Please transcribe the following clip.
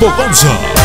Pogonza.